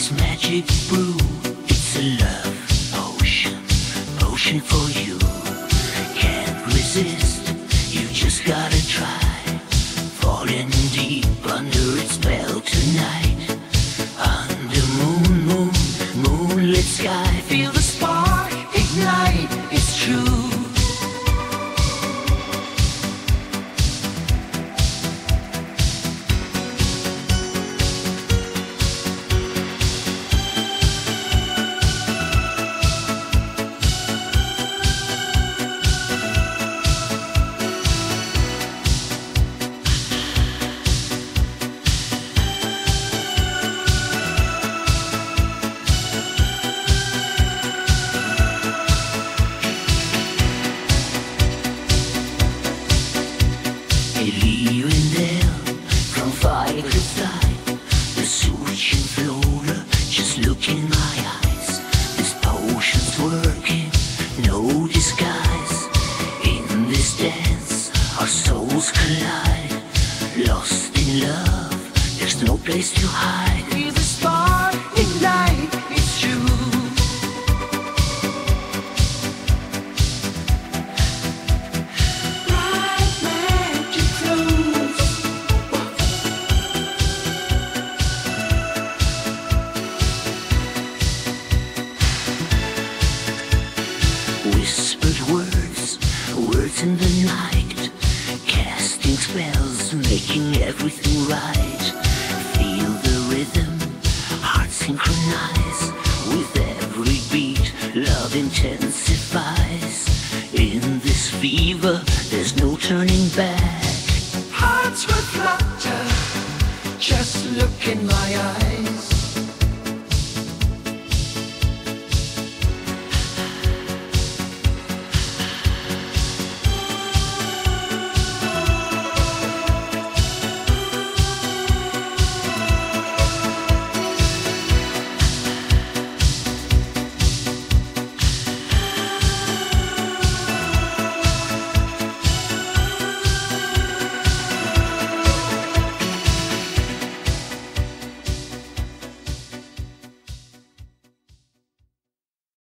this magic brew. It's a love potion, potion for you. Can't resist, you just gotta try. Our souls collide. Lost in love, there's no place to hide. Feel the spark ignite, it's true. Bright magic flows. Whispered words, words in the night, spells, making everything right. Feel the rhythm, heart synchronize with every beat. Love intensifies. In this fever, there's no turning back. Hearts will flutter. just look in my eyes.